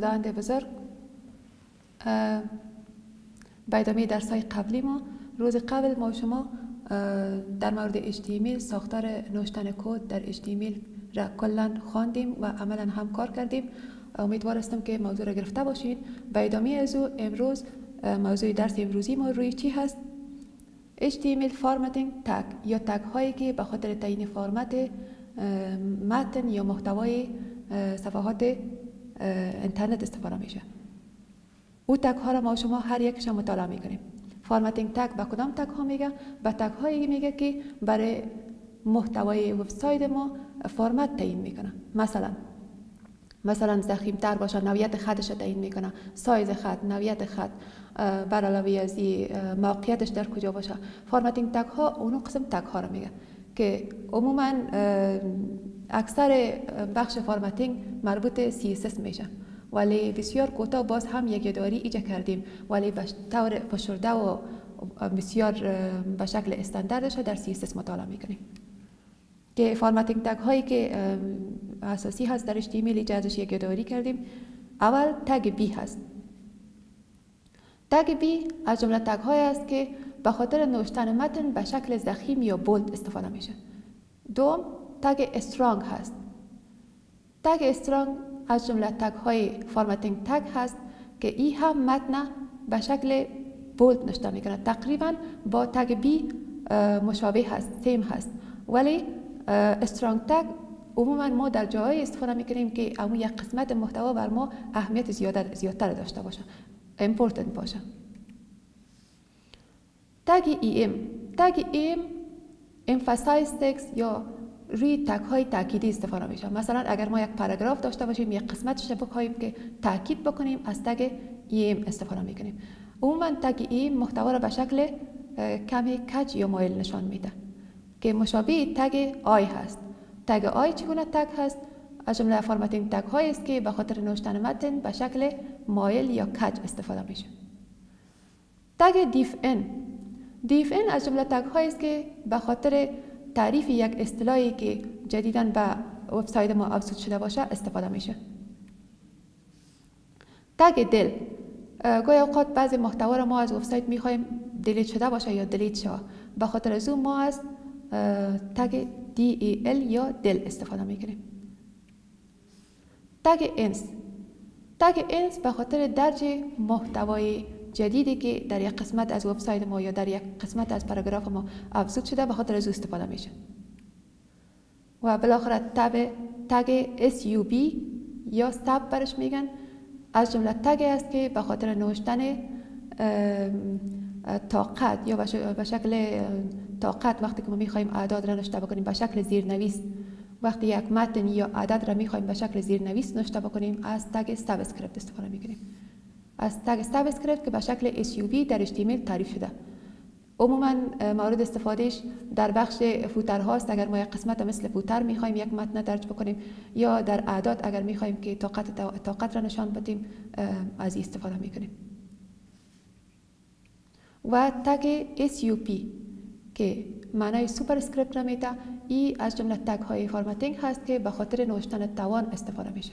خداوند بزرگ به ادامه درس های قبلی ما روز قبل ما شما در مورد HTML ساختار نوشتن کد در HTML را کلا خواندیم و عملا هم کار کردیم. امیدوار هستم که موضوع را گرفته باشین. به ادامه از او امروز موضوع درس امروزی ما روی چی هست؟ HTML formatting tag یا تگ هایی که به خاطر تعیین فرمت متن یا محتوای صفحات اینترنت استفاده میشه. او تگ ها ما شما هر یکش مطالعه می‌کنیم. formatting tag به کدام تگ ها میگه؟ به تگ هایی میگه که برای محتوای وبسایت ما فرمت تعیین می‌کنه. مثلا مثلا ضخیم تر باشه نوعیت خطش تعیین می‌کنه. سایز خط نوعیت خط بر علاوه از موقعیتش در کجا باشه. formatting tag ها اونو قسم تگ ها رو میگه. که عموما اکثر بخش formatting مربوط CSS میشه. ولی بسیار کوتاه باز هم یادآوری ایجا کردیم. ولی به طور فشرده و بسیار به شکل استانداردش در CSS مطالعه می‌کنیم. که formatting tag هایی که اساسی هست در HTML ایجا ازش یادآوری کردیم. اول تگ B هست. تگ B از جمله تگ های است که به خاطر نوشتن متن به شکل ضخیم یا bold استفاده میشه. دوم تگ strong هست. تگ strong از جمله تگ های formatting tag هست که ای هم متن به شکل bold نوشته می‌کنه. تقریبا با تگ B مشابه هست same هست. ولی strong tag عموما ما در جایی استفاده می‌کنیم که اون یک قسمت محتوا بر ما اهمیت زیادتر داشته باشه important باشه. تگ em. تگ em emphasize text یا روی تگ های تاکیدی استفاده میشه مثلا اگر ما یک پاراگراف داشته باشیم یک قسمتش بخوایم که تاکید بکنیم از تگ em استفاده می‌کنیم. عموما تگ em محتوا را به شکل کمی کج یا مایل نشان میده. که مشابه تگ I هست. تگ I چگونه تگ هست؟ از جمله فرمتینگ تگ های است که به خاطر نوشتن متن به شکل مایل یا کج استفاده میشه. تگ دیف ان. دیف ان از جمله تگ های است که به خاطر تعریف یک اصطلاحی که جدیدا به وبسایت ما افزود شده باشه استفاده میشه. تگ دل. گاهی اوقات بعضی محتوا را ما از وبسایت می‌خوایم دلیت شده باشه یا دلیت شود به خاطر از ما از تگ DEL یا دل استفاده می‌کنیم. تگ انس. تگ انس به خاطر درج محتوای جدیدی که در یک قسمت از وبسایت ما یا در یک قسمت از پاراگراف ما افزود شده به خاطر از استفاده میشه. و بالاخره تب تگ SUB یا سب برش میگن. از جمله تگ است که به خاطر نوشتن طاقت یا به شکل طاقت وقتی که ما می‌خوایم اعداد را نوشته بکنیم به شکل زیرنویس وقتی یک متن یا عدد را می‌خوایم به شکل زیرنویس نوشته بکنیم از تگ subscript استفاده می‌کنیم. از تگ subscript که به شکل SUB در HTML تعریف شده عموما مورد استفادهش در بخش footer هاست اگر ما یک قسمت مثل footer می‌خوایم یک متن درج بکنیم یا در اعداد اگر می‌خوایم که طاقت طاقت را نشان بدیم از استفاده می‌کنیم و تگ SUP که معنای superscript را میده ای از جمله تگ های formatting هست که به خاطر نوشتن توان استفاده میشه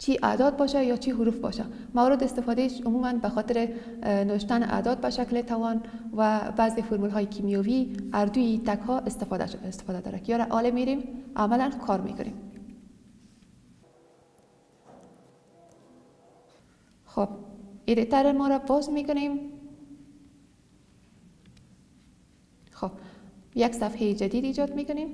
چی اعداد باشه یا چی حروف باشه. مورد استفادهش عموما به خاطر نوشتن اعداد به شکل توان و بعضی فرمول های کیمیاوی هر دوی تگ ها استفاده استفاده داره. که حاله میریم عملا کار می‌کنیم. خب ایدیتر ما را باز می‌کنیم. خب یک صفحه جدید ایجاد می‌کنیم.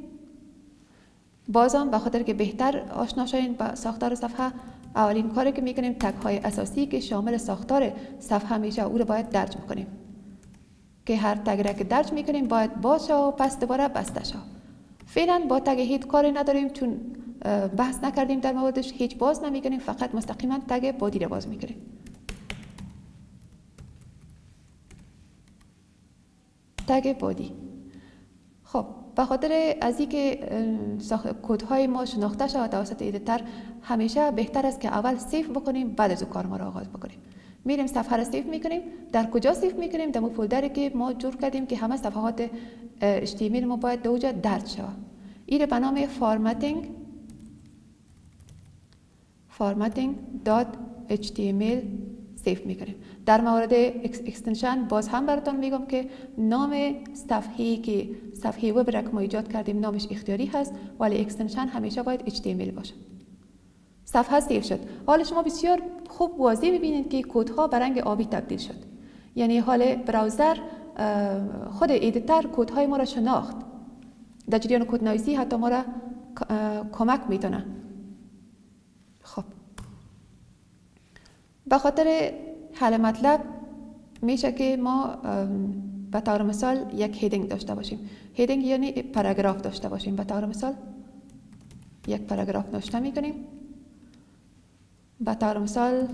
بازم به خاطر که بهتر آشنا شوین با ساختار صفحه اولین کاری که می‌کنیم تک های اساسی که شامل ساختار صفحه میشه او رو باید درج بکنیم. که هر تگ را که درج می‌کنیم باید باشه و پس دوباره بسته شد فعلا با تگ head کاری نداریم چون بحث نکردیم در موردش هیچ باز نمی‌کنیم فقط مستقیما تگ body رو باز می‌کنیم. تگ body. خب به خاطر از اینکه کدهای ما شناخته شود توسط editor همیشه بهتر است که اول save بکنیم بعد از کار ما را آغاز بکنیم. میریم صفحه را save می‌کنیم. در کجا save می‌کنیم؟ در folder ی که ما جور کردیم که همه صفحات HTML ما باید د اونجا درج شود. این به نام formatting formatting.html save می‌کنیم. در مورد extension باز هم براتون میگم که نام صفحه که صفحه وب را ما ایجاد کردیم نامش اختیاری هست ولی extension همیشه باید HTML باشه. صفحه save شد. حال شما بسیار خوب واضح ببینید که کدها به رنگ آبی تبدیل شد. یعنی حال browser خود editor کدهای ما را شناخت. در جریان کدنویسی حتی ما را کمک می‌تونه خب. به خاطر حل مطلب میشه که ما به طور مثال یک heading داشته باشیم. heading یعنی پاراگراف داشته باشیم. به طور مثال یک پاراگراف نوشته می‌کنیم. به طور مثال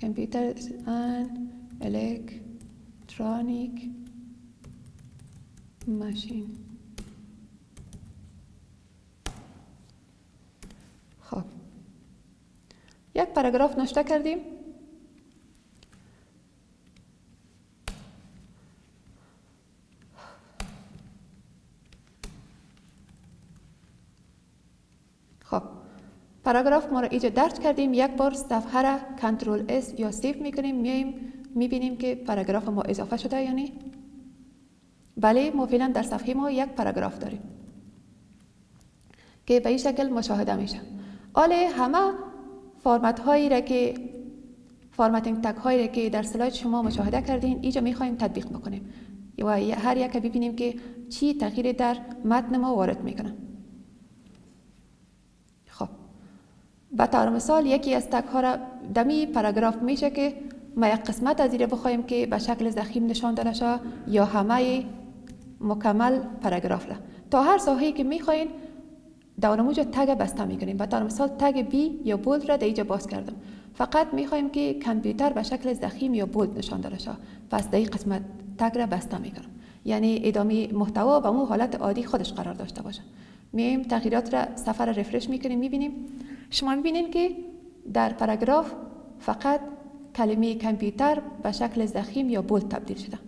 کامپیوتر ان الکترونیک ماشین خب یک پاراگراف نوشته کردیم. خب پاراگراف ما را اینجا درج کردیم. یک بار صفحه را control S یا save می‌کنیم میایم می‌بینیم که پاراگراف ما اضافه شده یا بله ما فعلا در صفحه ما یک پاراگراف داریم که به این شکل مشاهده میشه. حاله همه فرمت هایی را که formatting tag هایی را که در slide شما مشاهده کردین اینجا می‌خوایم تطبیق بکنیم. و هر یک ببینیم که چی تغییر در متن ما وارد می‌کنه. خب. به طور مثال یکی از تک ها را دمی پاراگراف میشه که ما یک قسمت از بخوایم که به شکل زخیم نشان داده شد یا همه مکمل پاراگراف را. تا هر ساحه که می‌خواین دورموج تگ بسته می‌کنیم به طور مثال تگ بی یا بولد را در اینجا باز کردم. فقط می‌خوایم که کامپیوتر به شکل زخیم یا بولد نشان داده شد پس در قسمت تگ را بسته می‌کنم. یعنی ادامه محتوا به اون حالت عادی خودش قرار داشته باشه. میایم تغییرات را سفر را رفرش می‌کنیم می‌بینیم. شما می‌بینید که در پاراگراف فقط کلمه کامپیوتر به شکل زخیم یا بولد تبدیل شده.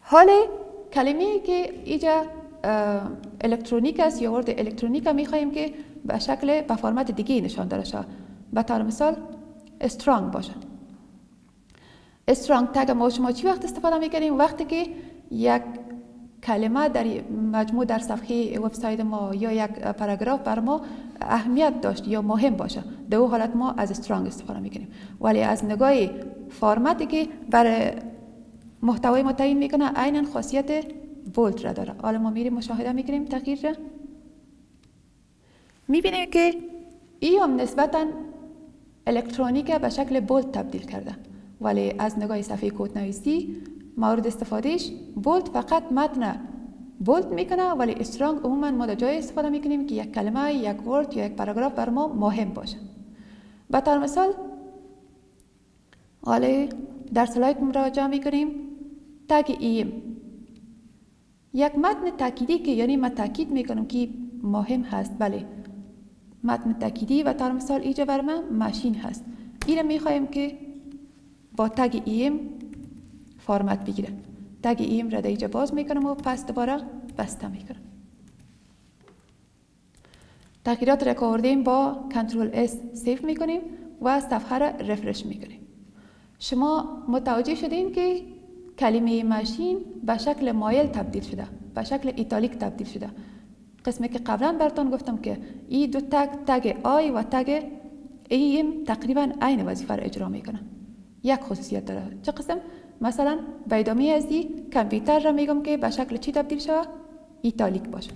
حال کلمه که اینجا الکترونیک است یا ورد الکترونیک می‌خواهیم که به شکل به فرمت دیگه نشان داره شد به طور مثال استرانگ باشه استرانگ تگ ما شما چی وقت استفاده می‌کنیم؟ وقتی که یک کلمه در مجموع در صفحه وبسایت ما یا یک پاراگراف بر ما اهمیت داشت یا مهم باشه در او حالت ما از استرانگ استفاده می‌کنیم. ولی از نگاه فرمتی که بر محتوای ما تعیین می‌کنه عینا خاصیت بولد را داره. حالا ما میریم مشاهده می‌کنیم تغییر را. می‌بینیم که ای نسبتا الکترونیک به شکل بولد تبدیل کرده. ولی از نگاه صفحه کود نویسی مورد استفادهش بولد فقط متن بولد می‌کنه ولی استرانگ عموما ما در جای استفاده می‌کنیم که یک کلمه یک ورد یا یک پاراگراف بر ما مهم باشه. به طور مثال حالا در سلاید مراجعه می‌کنیم. تگ ایم. یک متن تاکیدی که یعنی ما تاکید می‌کنم که مهم هست. بله. متن تاکیدی و طور مثال اینجا بر من ماشین هست. این می‌خوایم که با tag em format بگیره. tag em را اینجا باز می‌کنم و پس دوباره بسته می‌کنم. تغییرات را که با control S save می‌کنیم و صفحه را refresh می‌کنیم. شما متوجه شدین که کلمه ماشین به شکل مایل تبدیل شده به شکل italic تبدیل شده. قسمی که قبلا براتون گفتم که این دو tag tag i و tag em تقریبا عین وظیفه را اجرا می‌کنن. یک خصوصیت داره. چه قسم؟ مثلا به ادامه از دی کامپیوتر را میگم که به شکل چی تبدیل شود؟ italic باشه.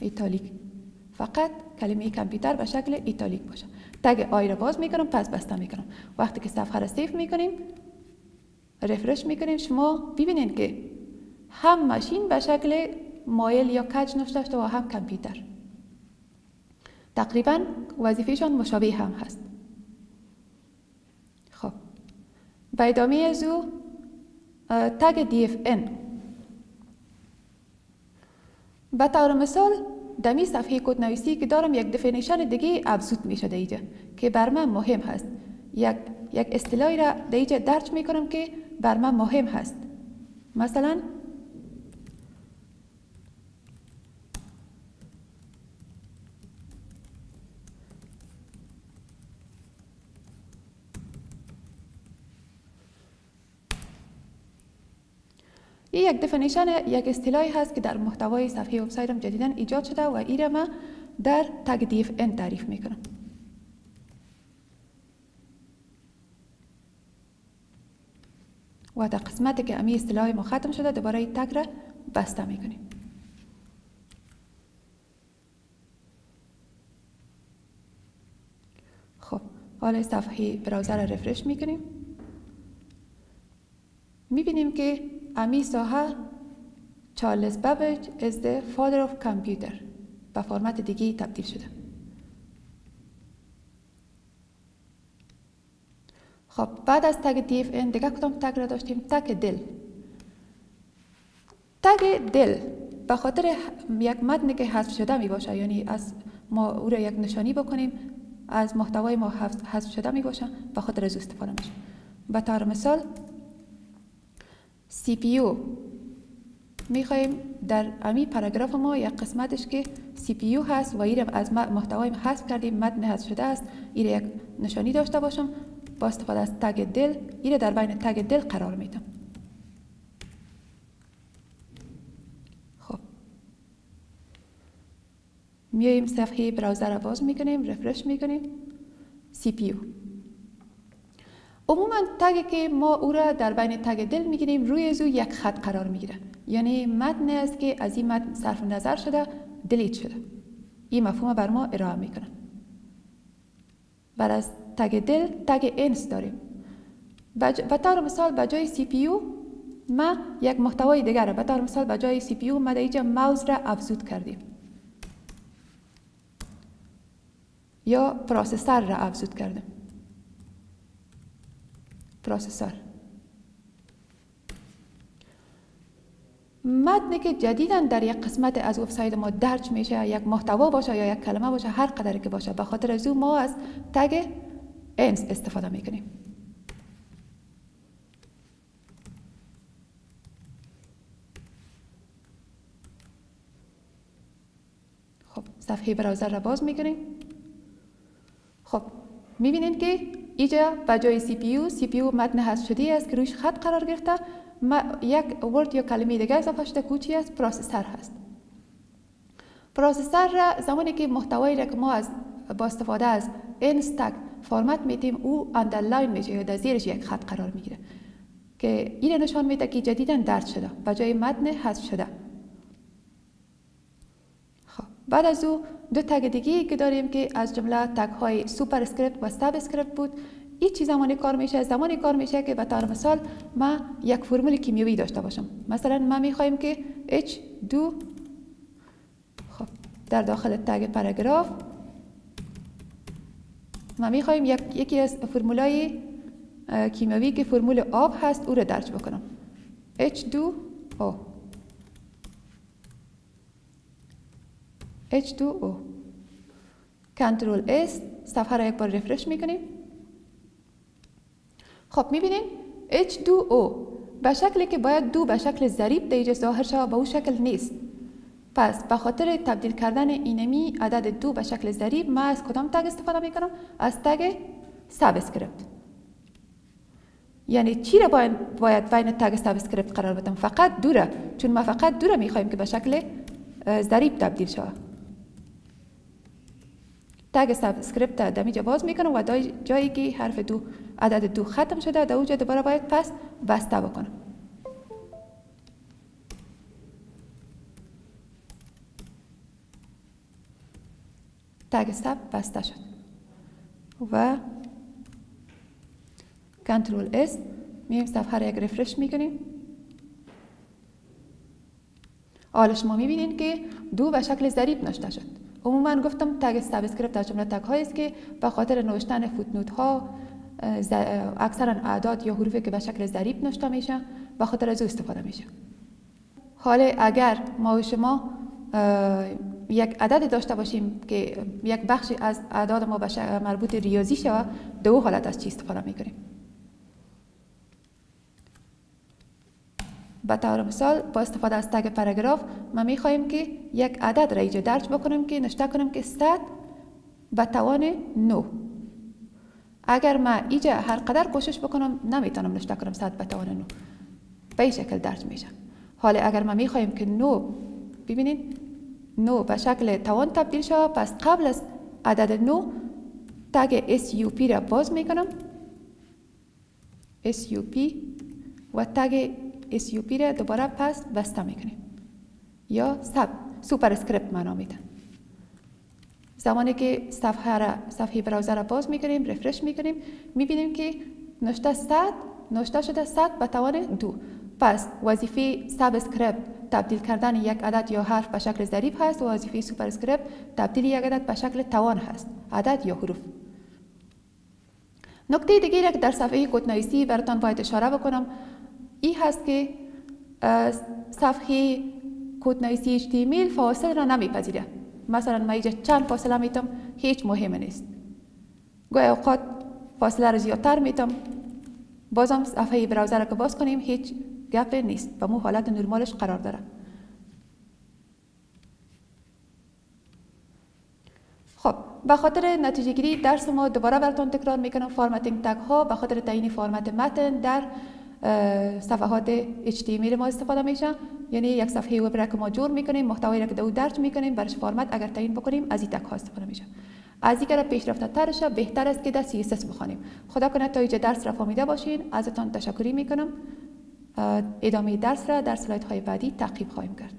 italic. فقط کلمه کامپیوتر به شکل italic باشه. تگ آی را باز می‌کنم پس بسته می‌کنم. وقتی که صفحه را سیف می‌کنیم رفرش می‌کنیم شما ببینید که هم ماشین به شکل مایل یا کج نوشته و هم کامپیوتر. تقریبا وظیفهشان مشابه هم هست. خب. به ادامه از او تگ DFN به طور مثال دمی صفحه کد نویسی که دارم یک دفینیشن دیگه ابزود می شده اینجا که بر من مهم هست. یک یک اصطلاحی را در اینجا درج می کنم که بر من مهم هست. مثلا یه یک دفنیشن یک اصطلاحی هست که در محتوای صفحه وبسایتم جدیدا ایجاد شده و ایره من در تگ دیف ان تعریف می‌کنم. و در قسمتی که امی اصطلاح ما ختم شده دوباره این تگ را بسته می‌کنیم. خب حالا صفحه براوزر را رفرش می‌کنیم. می‌بینیم که امی ساحه چارلز بابج is the father of computer. به فرمت دیگه تبدیل شده. خب بعد از تگ دیف این دیگه کدام تگ را داشتیم؟ تگ دل. تگ دل به خاطر یک متنی که حذف شده می باشه یعنی از ما او را یک نشانی بکنیم از محتوای ما حذف شده می باشه به خاطر از استفاده میشه. به طور مثال CPU. می‌خوایم در امی پاراگراف ما یک قسمتش که CPU هست و ایرم از محتوای حذف کردیم متن حذف شده است ایره یک نشانی داشته باشم. با استفاده از tag del ایره در بین tag del قرار میدم. خب. میاییم صفحه browser را باز می‌کنیم refresh می‌کنیم. CP عموما tag ی که ما او را در بین tag del می‌گیریم روی از یک خط قرار می‌گیره. یعنی متن است که از این متن صرف نظر شده delete شده. این مفهوم بر ما ارائه می‌کنه. بر از tag del tag ins داریم. به طور مثال به جای CPU ما یک محتوای دیگر به طور مثال به جای CPU ما اینجا موز را افزود کردیم. یا پروسسور را افزود کردیم. پروسسور متنی که جدیدا در یک قسمت از وبسایت ما درج میشه یک محتوا باشه یا یک کلمه باشه هر قدر که باشه به خاطر از ما از تگ انس استفاده می‌کنیم خب صفحه براوزر را باز می‌کنیم خب می‌بینید که اینجا به جای سی پی یو سی پی یو متن هست شده است که روش خط قرار گرفته یک ورد یا کلمه دیگه اضافه شده کوچی است پروسسور هست پروسسور را زمانی که محتوایی را که ما از با استفاده از انستک فرمت میتیم او اندرلاین میشه یا در زیرش یک خط قرار می‌گیره که این نشان میده که جدیدا درد شده به جای متن حذف شده خب بعد از او دو tag دیگه که داریم که از جمله tag های superscript و subscript بود این چی زمانی کار میشه زمانی کار میشه که به طور مثال ما یک فرمول کیمیایی داشته باشم مثلا ما می‌خوایم که H دو خب در داخل tag پاراگراف ما می‌خوایم یک، یکی از فرمولای کیمیایی که فرمول آب هست او را درج بکنم. H2O H2O control S. صفحه را یک بار refresh می‌کنیم. خب می‌بینیم H2O به شکلی که باید دو به شکل ضریب در ظاهر شود به او شکل نیست. پس به خاطر تبدیل کردن اینمی عدد دو به شکل ضریب ما از کدام tag استفاده می‌کنم؟ از tag subscript یعنی چی را باید, باید بین tag subscript قرار بدم؟ فقط دو را. چون ما فقط دو را می‌خوایم که به شکل ضریب تبدیل شود. tag subscript دمی باز می‌کنم و جایی که حرف دو عدد دو ختم شده در اونجا دوباره باید پس بسته بکنم. tag sub بسته شد. و control S میایم صفحه را یک refresh می‌کنیم. حالا شما می‌بینید که دو به شکل ضریب نوشته شد. عموما گفتم tag subscript در جمله tag است که به خاطر نوشتن footnote ها اکثرا اعداد یا حروفی که به شکل ضریب نوشته میشه به خاطر از استفاده میشه. حالا اگر ما و شما یک عدد داشته باشیم که یک بخشی از اعداد ما به مربوط ریاضی شود دو حالت از چی استفاده می‌کنیم؟ به طور مثال با استفاده از تگ پاراگراف ما می‌خواهیم که یک عدد را اینجا درج بکنیم که نشته کنیم که 100 به توان 9 اگر ما اینجا هر قدر کوشش بکنم نمی‌تونم نشته کنم 100 به توان 9 به این شکل درج میشه. حالا اگر ما می‌خواهیم که نو ببینید نو به شکل توان تبدیل شود پس قبل از عدد نو tag SUP را باز می‌کنم. SUP و tag SUP را دوباره پس بسته می‌کنیم. یا sub superscript معنا میده. زمانی که صفحه را صفحه browser را باز می‌کنیم refresh می‌کنیم می‌بینیم که نوشته 100 نوشته شده 100 به توان دو. پس وظیفه subscript تبدیل کردن یک عدد یا حرف به شکل ضریب هست و وظیفه superscript تبدیل یک عدد به شکل توان هست. عدد یا حروف. نکته دیگری که در صفحه کدنویسی براتان باید اشاره بکنم. این هست که صفحه کدنویسی HTML فاصله را نمیپذیره. مثلا من اینجا چند فاصله میتم هیچ مهم نیست. گویا اوقات فاصله را زیادتر میتیم بازم صفحه browser را که باز کنیم هیچ گپ نیست. و همو حالت نرمالش قرار داره. خب به خاطر نتیجه گیری درس ما دوباره براتون تکرار می‌کنم. formatting tag ها به خاطر تعیین فرمت متن در صفحات HTML ما استفاده میشه. یعنی یک صفحه وب را که ما جور می‌کنیم محتوایی را که در او درج می‌کنیم برش فرمت اگر تعیین بکنیم از این tag ها استفاده میشه. از اینکه پیشرفته ترش بهتر است که در CSS بخوانیم. خدا کنه تا اینجا درس را فهمیده باشین. ازتان تشکری می‌کنم. ادامه درس را در سلایت های بعدی تعقیب خواهیم کرد.